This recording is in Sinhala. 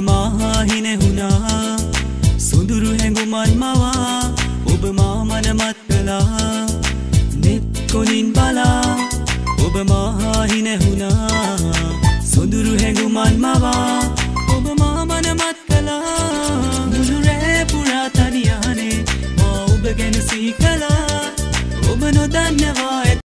මාහා හිනෙහුණා සුදුරු හැඟුමන් මවා ඔබ මාමනමත් කලා නෙත් කොලින් බලා ඔබ මාහා හිනෙහුණා සුදුරු හැඟුමන් මවා ඔබ මාමනමත් කලා මුළුරෑ පුරා තනියානේ මා ඔබ ගැන සිහි කලා ඔබ නොදන්නවා